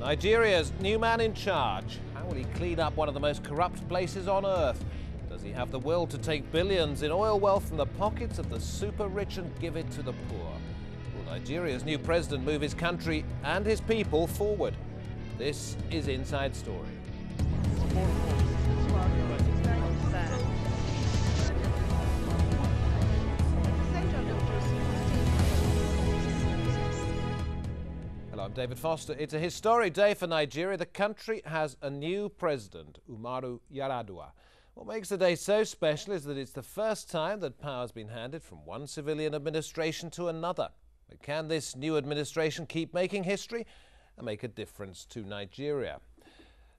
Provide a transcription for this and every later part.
Nigeria's new man in charge. How will he clean up one of the most corrupt places on earth? Does he have the will to take billions in oil wealth from the pockets of the super rich and give it to the poor? Will Nigeria's new president move his country and his people forward? This is Inside Story. I'm David Foster. It's a historic day for Nigeria. The country has a new president, Umaru Yar'Adua. What makes the day so special is that it's the first time that power has been handed from one civilian administration to another. But can this new administration keep making history and make a difference to Nigeria?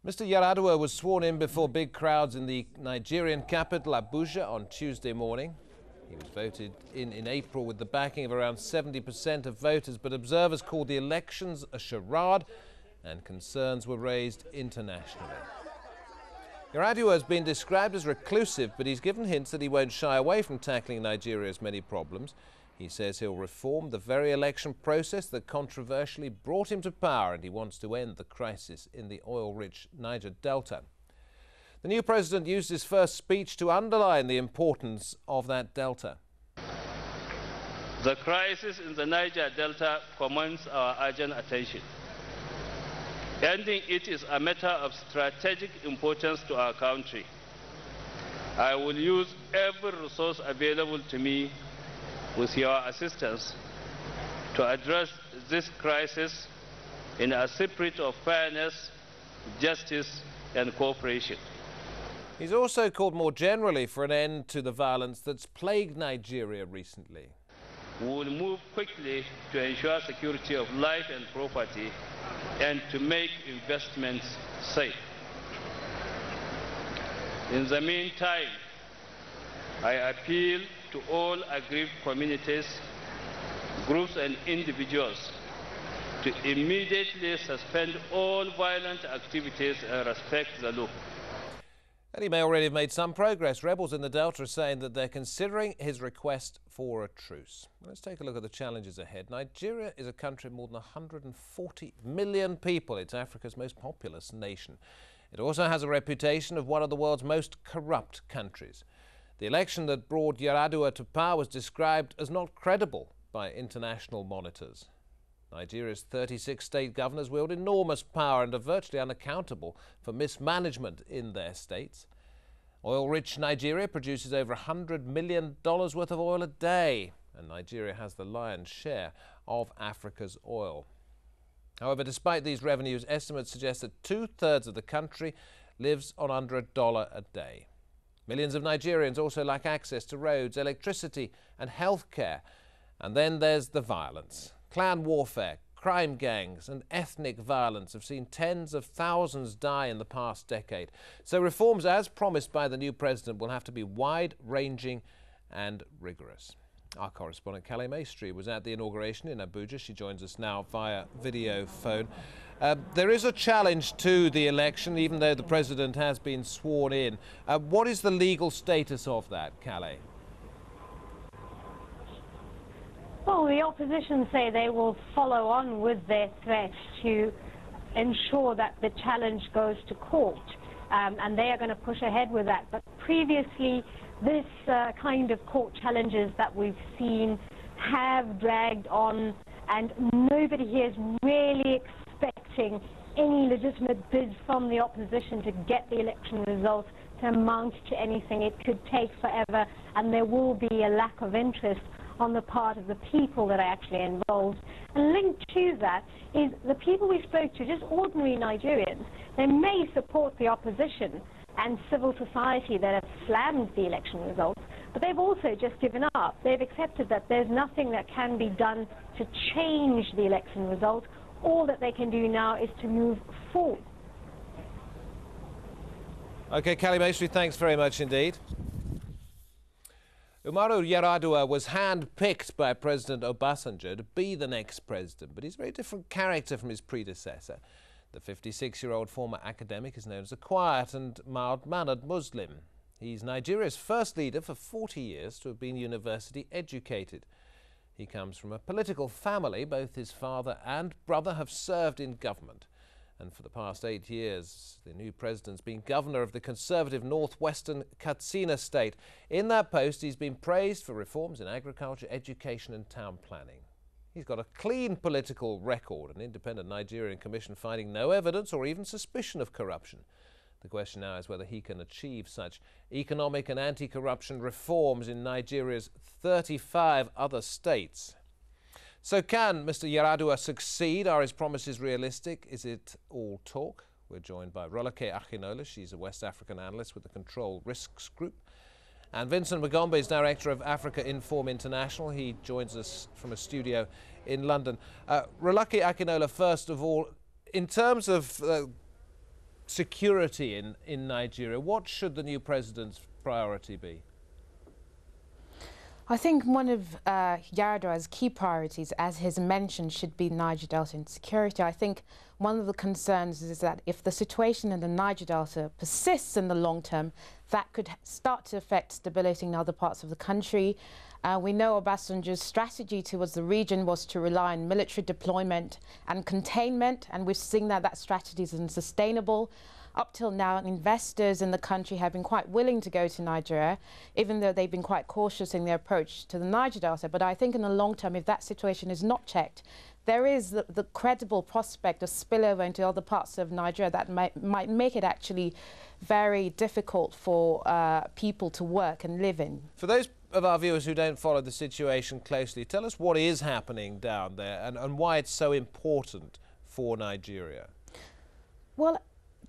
Mr. Yar'Adua was sworn in before big crowds in the Nigerian capital, Abuja, on Tuesday morning. He was voted in in April with the backing of around 70% of voters, but observers called the elections a charade and concerns were raised internationally. Yar'Adua has been described as reclusive, but he's given hints that he won't shy away from tackling Nigeria's many problems. He says he'll reform the very election process that controversially brought him to power, and he wants to end the crisis in the oil rich Niger Delta. The new president used his first speech to underline the importance of that delta. The crisis in the Niger Delta commands our urgent attention. Ending it is a matter of strategic importance to our country. I will use every resource available to me with your assistance to address this crisis in a spirit of fairness, justice and cooperation. He's also called more generally for an end to the violence that's plagued Nigeria recently. We will move quickly to ensure security of life and property and to make investments safe. In the meantime, I appeal to all aggrieved communities, groups and individuals to immediately suspend all violent activities and respect the law. And he may already have made some progress. Rebels in the Delta are saying that they're considering his request for a truce. Let's take a look at the challenges ahead. Nigeria is a country of more than 140 million people. It's Africa's most populous nation. It also has a reputation of one of the world's most corrupt countries. The election that brought Yar'Adua to power was described as not credible by international monitors. Nigeria's 36 state governors wield enormous power and are virtually unaccountable for mismanagement in their states. Oil rich Nigeria produces over $100 million worth of oil a day, and Nigeria has the lion's share of Africa's oil. However, despite these revenues, estimates suggest that two thirds of the country lives on under a dollar a day. Millions of Nigerians also lack access to roads, electricity, and health care. And then there's the violence. Clan warfare, crime gangs, and ethnic violence have seen tens of thousands die in the past decade. So reforms, as promised by the new president, will have to be wide ranging and rigorous. Our correspondent Calais Maestri was at the inauguration in Abuja. She joins us now via video phone. Uh, there is a challenge to the election, even though the president has been sworn in. Uh, what is the legal status of that, Calais? Well, the opposition say they will follow on with their threat to ensure that the challenge goes to court, um, and they are going to push ahead with that. But previously, this uh, kind of court challenges that we've seen have dragged on, and nobody here is really expecting any legitimate bids from the opposition to get the election results to amount to anything. It could take forever, and there will be a lack of interest on the part of the people that are actually involved. And linked to that is the people we spoke to, just ordinary Nigerians. They may support the opposition and civil society that have slammed the election results, but they've also just given up. They've accepted that there's nothing that can be done to change the election result. All that they can do now is to move forward. Okay, Calais Maestri, thanks very much indeed. Umaru Yar'Adua was hand-picked by President Obasanjo to be the next president, but he's a very different character from his predecessor. The 56-year-old former academic is known as a quiet and mild-mannered Muslim. He's Nigeria's first leader for 40 years to have been university educated. He comes from a political family. Both his father and brother have served in government. And for the past eight years, the new president's been governor of the conservative northwestern Katsina state. In that post, he's been praised for reforms in agriculture, education, and town planning. He's got a clean political record, an independent Nigerian commission finding no evidence or even suspicion of corruption. The question now is whether he can achieve such economic and anti corruption reforms in Nigeria's 35 other states. So, can Mr. Yar'Adua succeed? Are his promises realistic? Is it all talk? We're joined by Rolake Akinola. She's a West African analyst with the Control Risks Group. And Vincent Magombe is director of Africa Inform International. He joins us from a studio in London. Uh, Rolake Akinola, first of all, in terms of uh, security in, in Nigeria, what should the new president's priority be? I think one of uh, key priorities, as he's mentioned, should be Niger Delta insecurity. I think one of the concerns is that if the situation in the Niger Delta persists in the long term, that could start to affect stability in other parts of the country. Uh, we know Obasanjo's strategy towards the region was to rely on military deployment and containment, and we've seen that that strategy is unsustainable. Up till now, investors in the country have been quite willing to go to Nigeria, even though they've been quite cautious in their approach to the Niger Delta. But I think in the long term, if that situation is not checked, there is the, the credible prospect of spillover into other parts of Nigeria that might, might make it actually very difficult for uh, people to work and live in. For those of our viewers who don't follow the situation closely, tell us what is happening down there and, and why it's so important for Nigeria. Well,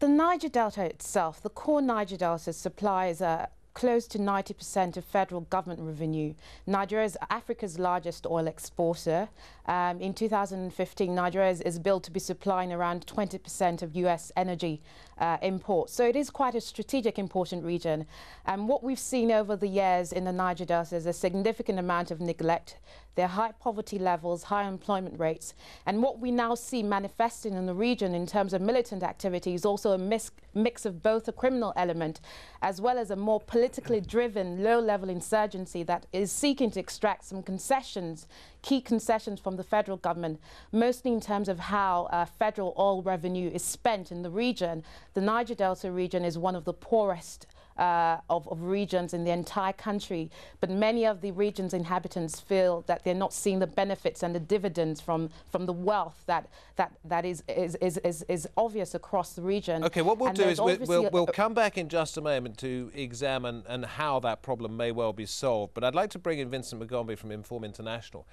the Niger Delta itself, the core Niger Delta supplies uh, close to 90% of federal government revenue. Nigeria is Africa's largest oil exporter. Um, in 2015, Nigeria is, is billed to be supplying around 20% of U.S. energy uh, imports. So it is quite a strategic, important region. And what we've seen over the years in the Niger Delta is a significant amount of neglect. There are high poverty levels, high employment rates. And what we now see manifesting in the region in terms of militant activity is also a mix of both a criminal element as well as a more politically driven, low-level insurgency that is seeking to extract some concessions key concessions from the federal government, mostly in terms of how uh, federal oil revenue is spent in the region. The Niger Delta region is one of the poorest uh, of, of, regions in the entire country, but many of the region's inhabitants feel that they're not seeing the benefits and the dividends from, from the wealth that, that, that is, is, is, is, obvious across the region. Okay, what we'll and do is we'll, we'll, we'll come back in just a moment to examine and how that problem may well be solved, but I'd like to bring in Vincent Magombe from Inform International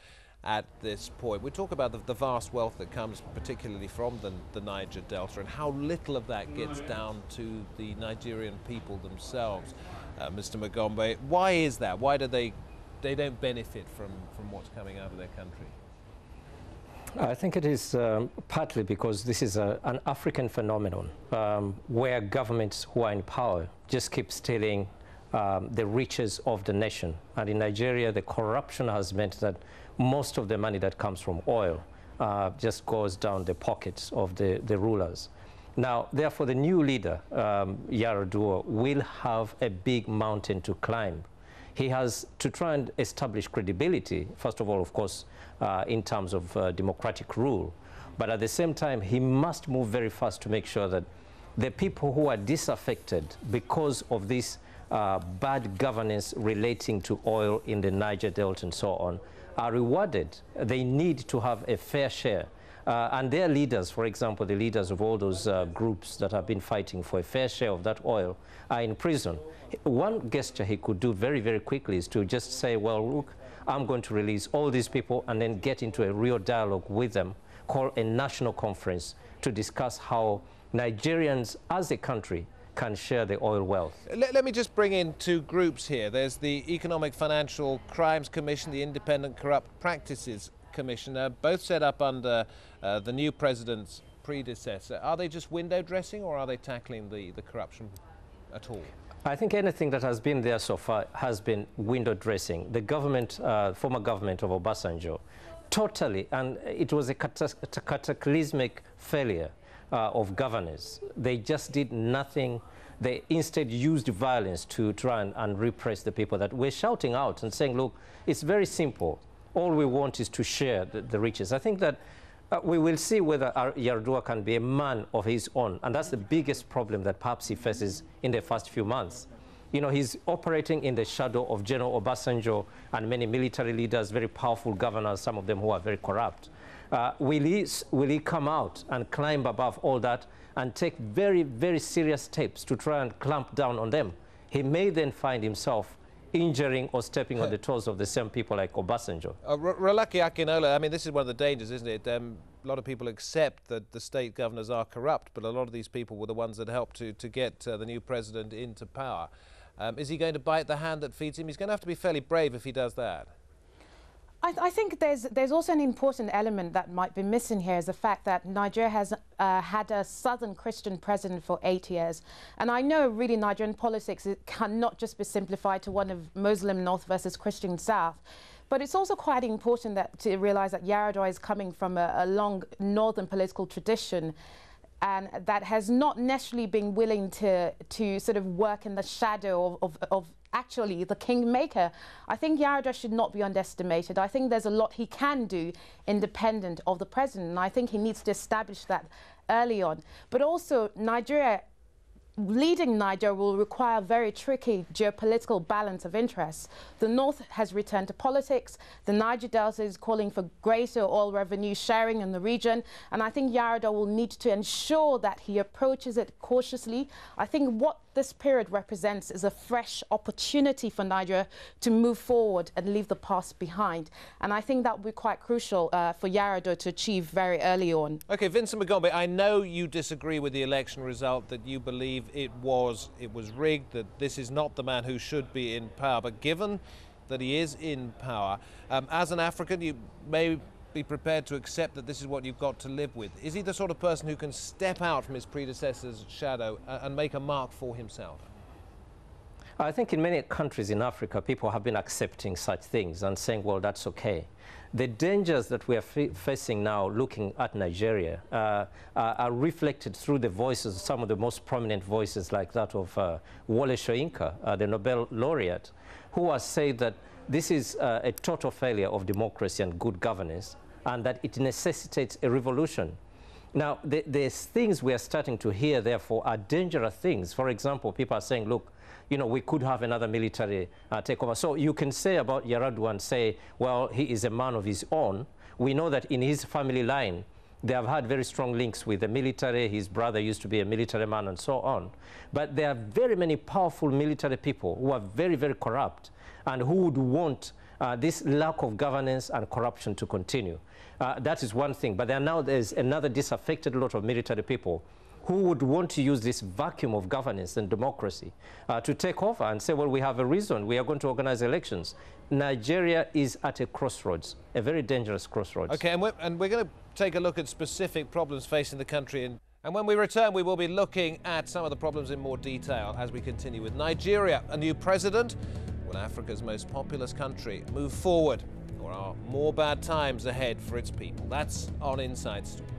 at this point. We talk about the, the, vast wealth that comes particularly from the, the, Niger Delta and how little of that gets down to the Nigerian people themselves. Uh, Mr. Magombe, why is that? Why do they, they don't benefit from, from what's coming out of their country? I think it is um, partly because this is a, an African phenomenon um, where governments who are in power just keep stealing um, the riches of the nation. And in Nigeria, the corruption has meant that most of the money that comes from oil uh, just goes down the pockets of the, the rulers. Now, therefore, the new leader, um, Yar'Adua, will have a big mountain to climb. He has to try and establish credibility, first of all, of course, uh, in terms of uh, democratic rule. But at the same time, he must move very fast to make sure that the people who are disaffected because of this uh, bad governance relating to oil in the Niger Delta and so on are rewarded. They need to have a fair share. Uh, and their leaders, for example, the leaders of all those uh, groups that have been fighting for a fair share of that oil, are in prison. One gesture he could do very, very quickly is to just say, well, look, I'm going to release all these people and then get into a real dialogue with them, call a national conference to discuss how Nigerians as a country can share the oil wealth. Let, let, me just bring in two groups here. There's the Economic Financial Crimes Commission, the Independent Corrupt Practices Commission, uh, both set up under uh, the new president's predecessor. Are they just window dressing or are they tackling the, the corruption at all? I think anything that has been there so far has been window dressing. The government, uh, former government of Obasanjo, totally, and it was a cataclysmic failure uh, of governors. They just did nothing. They instead used violence to try and, and repress the people that were shouting out and saying, look, it's very simple. All we want is to share the, the riches. I think that Uh, we will see whether Yar'Adua can be a man of his own, and that's the biggest problem that perhaps he faces in the first few months. You know, he's operating in the shadow of General Obasanjo and many military leaders, very powerful governors, some of them who are very corrupt. Uh, will, he, will he come out and climb above all that and take very, very serious steps to try and clamp down on them? He may then find himself injuring or stepping on the toes of the same people like Obasanjo. Uh, Rolake Akinola, I mean, this is one of the dangers, isn't it? Um, a lot of people accept that the state governors are corrupt, but a lot of these people were the ones that helped to, to get uh, the new president into power. Um, is he going to bite the hand that feeds him? He's going to have to be fairly brave if he does that. I, th I, think there's there's also an important element that might be missing here is the fact that Nigeria has uh, had a southern Christian president for eight years, and I know really Nigerian politics cannot just be simplified to one of Muslim North versus Christian South. But it's also quite important that to realise that Yar'Adua is coming from a, a long northern political tradition and that has not necessarily been willing to to sort of work in the shadow of, of, of actually the kingmaker. I think Yar'Adua should not be underestimated. I think there's a lot he can do independent of the president, and I think he needs to establish that early on. But also, Nigeria leading Niger will require a very tricky geopolitical balance of interests. The North has returned to politics. The Niger Delta is calling for greater oil revenue sharing in the region. And I think Yar'Adua will need to ensure that he approaches it cautiously. I think what this period represents is a fresh opportunity for Nigeria to move forward and leave the past behind. And I think that will be quite crucial uh, for Yar'Adua to achieve very early on. OK, Vincent Magombe, I know you disagree with the election result, that you believe it was, it was rigged, that this is not the man who should be in power. But given that he is in power, um, as an African, you may be prepared to accept that this is what you've got to live with? Is he the sort of person who can step out from his predecessor's shadow and make a mark for himself? I think in many countries in Africa, people have been accepting such things and saying, well, that's okay. The dangers that we are facing now, looking at Nigeria, uh, are, reflected through the voices, some of the most prominent voices like that of uh, Wole Soyinka, uh, the Nobel laureate, who has said that this is uh, a total failure of democracy and good governance, and that it necessitates a revolution. Now, the, the things we are starting to hear, therefore, are dangerous things. For example, people are saying, look, you know, we could have another military uh, takeover. So you can say about Yar'Adua and say, well, he is a man of his own. We know that in his family line, they have had very strong links with the military. His brother used to be a military man and so on. But there are very many powerful military people who are very, very corrupt and who would want uh, this lack of governance and corruption to continue. Uh, that is one thing. But there now there's another disaffected lot of military people who would want to use this vacuum of governance and democracy uh, to take over and say, well, we have a reason. We are going to organize elections. Nigeria is at a crossroads, a very dangerous crossroads. Okay, and we're, and we're going to take a look at specific problems facing the country. In, and when we return, we will be looking at some of the problems in more detail as we continue with Nigeria. A new president, will Africa's most populous country move forward? Or are more bad times ahead for its people? That's on Inside Story.